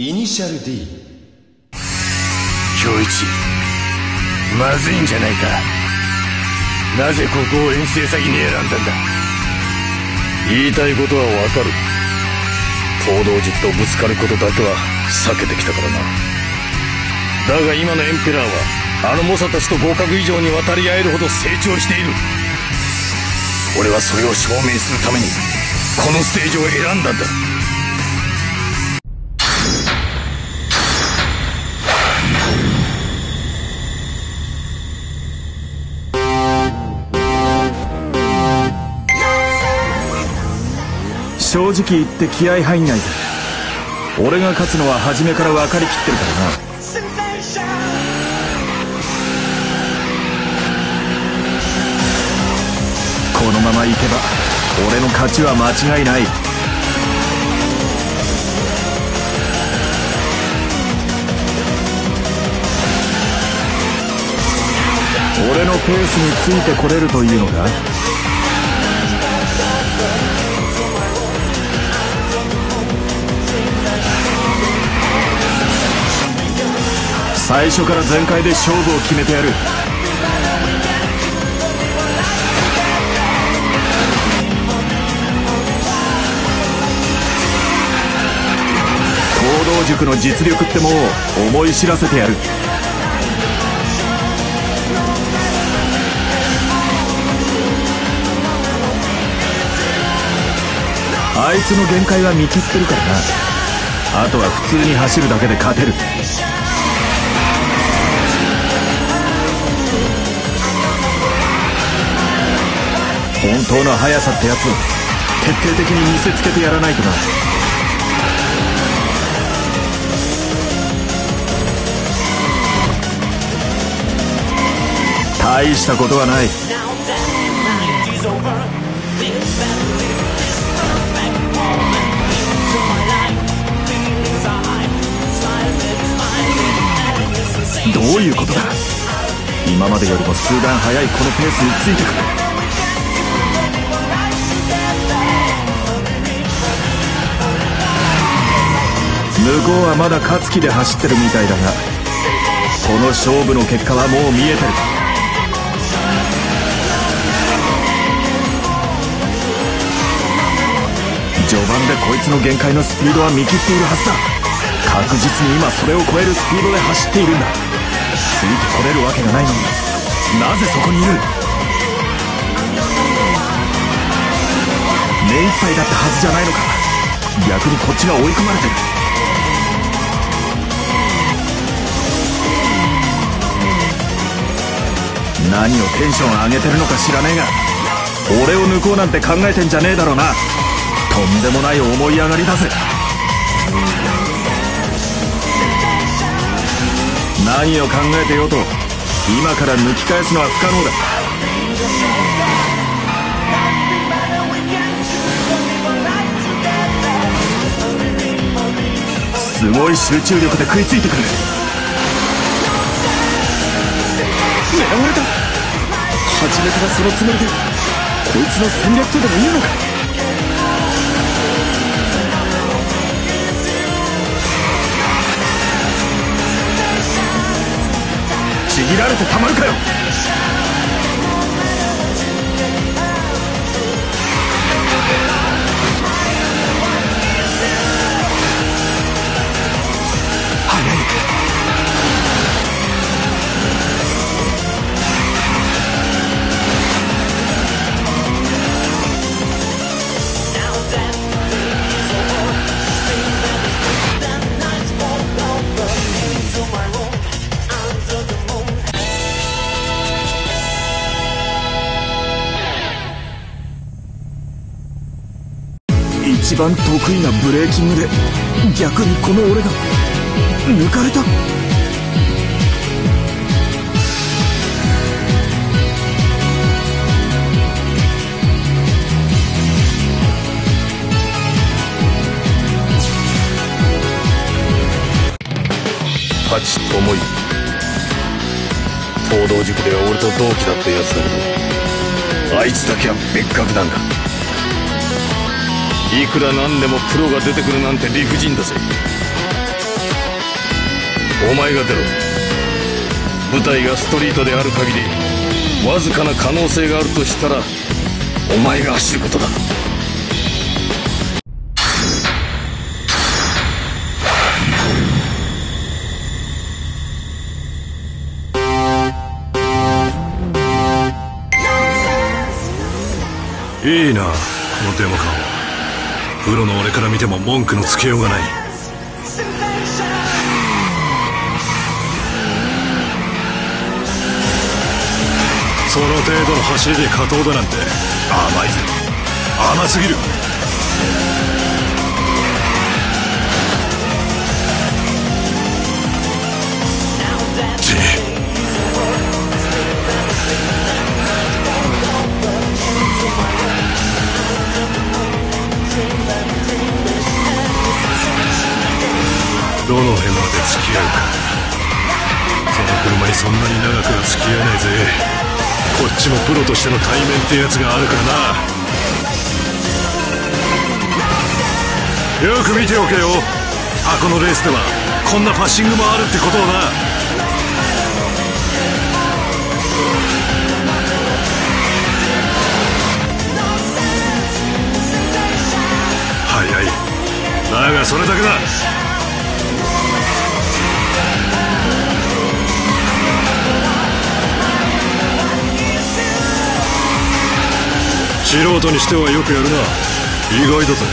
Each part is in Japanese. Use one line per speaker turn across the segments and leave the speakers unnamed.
イニシャル D
京一。まずいんじゃないか。なぜここを遠征先に選んだんだ。言いたいことはわかる。東道塾とぶつかることだけは避けてきたからな。だが今のエンペラーはあの猛者たちと合格以上に渡り合えるほど成長している。俺はそれを証明するためにこのステージを選んだんだ。
正直言って気合入んないぜ俺が勝つのは初めから分かりきってるからな。このままいけば俺の勝ちは間違いない。俺のペースについてこれるというのか最初から全開で勝負を決めてやる。東道塾の実力ってもう思い知らせてやる。あいつの限界は見切ってるからな。あとは普通に走るだけで勝てる。本当の速さってやつを徹底的に見せつけてやらないとな大したことはない。どういうことだ。今までよりも数段速いこのペースについてくる。向こうはまだ勝つ気で走ってるみたいだがこの勝負の結果はもう見えてる。序盤でこいつの限界のスピードは見切っているはずだ。確実に今それを超えるスピードで走っているんだ。ついてこれるわけがないのに。なぜそこにいる？目いっぱいだったはずじゃないのか。逆にこっちが追い込まれてる。何をテンション上げてるのか知らねえが俺を抜こうなんて考えてんじゃねえだろうな。とんでもない思い上がりだぜ。何を考えてようと今から抜き返すのは不可能だ。すごい集中力で食いついてくる。狙われた初めからそのつもりでこいつの戦略とでも言うのか？ちぎられてたまるかよ！番得意なブレーキングで逆にこの俺が抜かれた。
パチッと思い東道塾では俺と同期だったやつだけどあいつだけは別格なんだ。いくらなんでもプロが出てくるなんて理不尽だぜ。お前が出ろ。舞台がストリートである限りわずかな可能性があるとしたらお前が走ることだ。
いいなこのデモ感プロの俺から見ても文句のつけようがない。その程度の走りで勝とうだなんて甘い。ぜ甘すぎる。どの辺まで付き合うか。その車にそんなに長くは付き合えないぜ。こっちもプロとしての対面ってやつがあるからな。よく見ておけよ。箱のレースではこんなパッシングもあるってことをな。早い。だがそれだけだ。素人にしてはよくやるな。意外だぜ。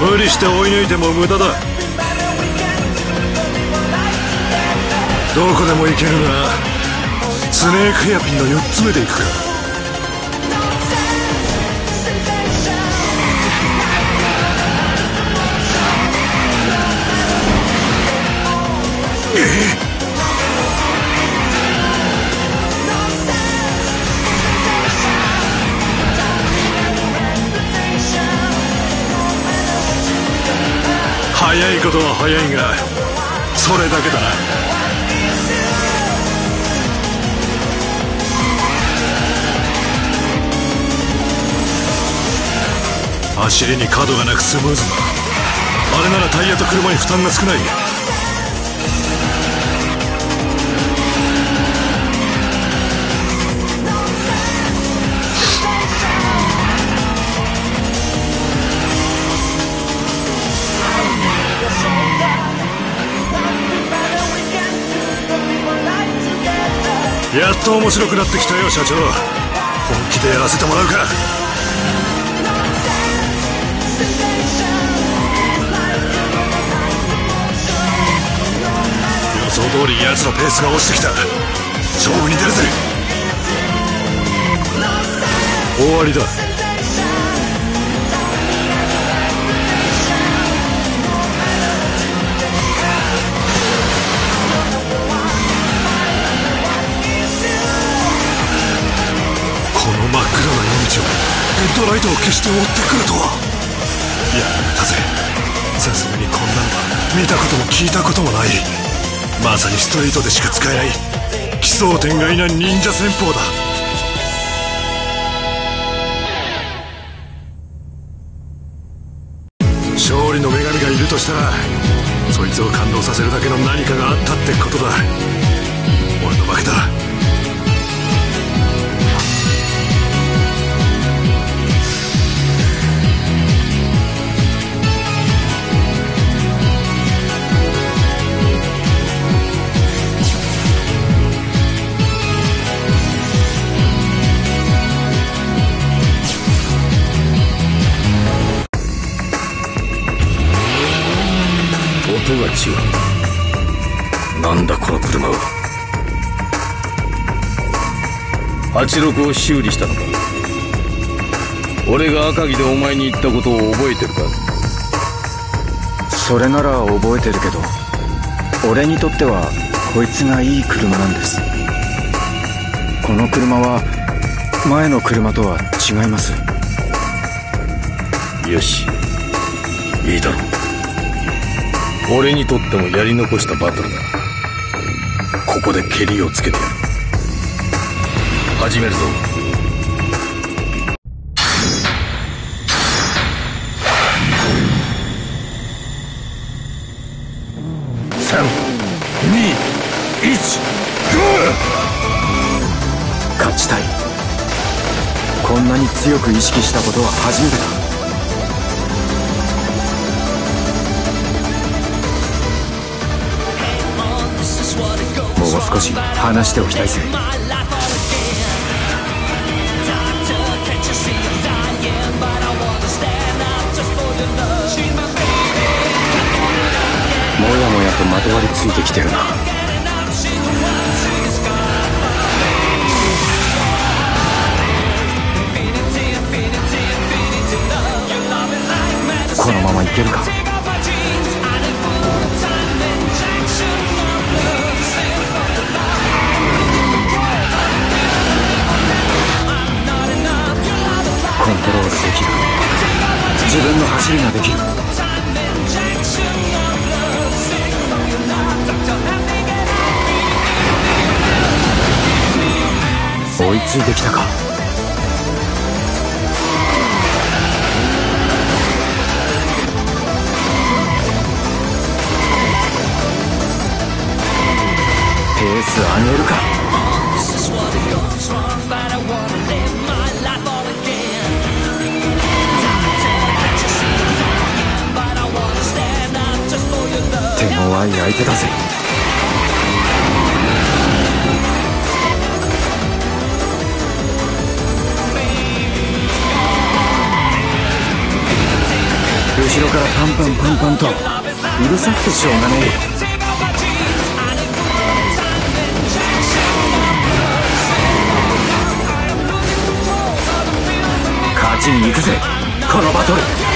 無理して追い抜いても無駄だ。どこでも行けるがスネークヘアピンの4つ目で行くか早いことは早いがそれだけだな。走りに角がなくスムーズだあれならタイヤと車に負担が少ない。やっと面白くなってきたよ社長。本気でやらせてもらうか。想通り奴のペースが落ちてきた。勝負に出るぜ。終わりだ。この真っ暗な夜道をヘッドライトを消して追ってくるとは。やられたぜ。さすがにこんなのは見たことも聞いたこともない。まさにストリートでしか使えない奇想天外な忍者戦法だ。勝利の女神がいるとしたらそいつを感動させるだけの何かがあったってことだ。
音が違う。なんだこの車は。86を修理したのか。俺が赤城でお前に言ったことを覚えてるか。
それなら覚えてるけど俺にとってはこいつがいい車なんです。この車は前の車とは違います。
よしいいだろう俺にとってもやり残したバトルだ。ここでケリをつけてやる。始めるぞ。
勝ちたい。こんなに強く意識したことは初めてだ。もう少し話しておきたいぜ。もやもやとまとわりついてきてるな。このままいけるか？分の走りができる。追いついてきたか。ペース上げるか。手強い相手だぜ。後ろからパンパンパンパンとうるさくてしょうがねえ勝ちに行くぜこのバトル。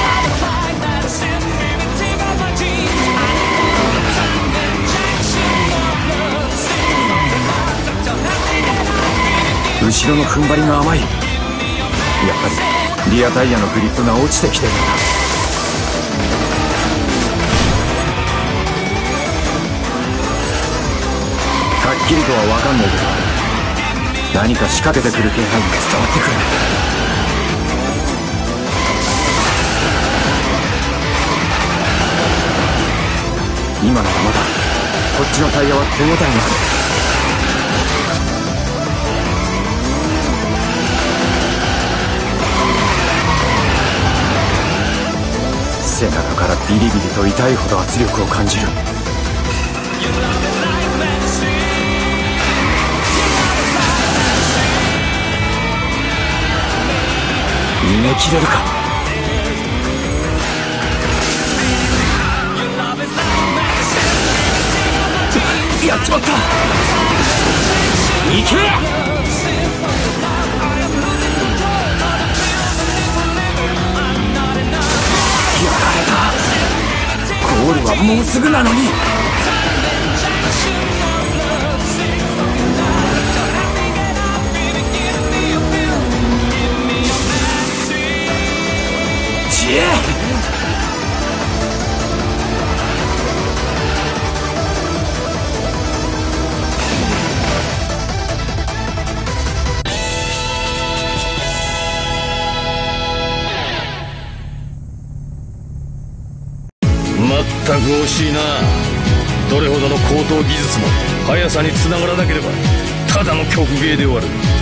後ろの踏ん張りが甘い。やっぱりリアタイヤのグリップが落ちてきてる。んだはっきりとは分かんないけど何か仕掛けてくる気配が伝わってくる今ならまだこっちのタイヤは手応えがある。背中からビリビリと痛いほど圧力を感じる。逃げ切れるか？やっちまった！行け！はもうすぐなのに。
しいな。どれほどの高等技術も速さにつながらなければただの曲芸で終わる。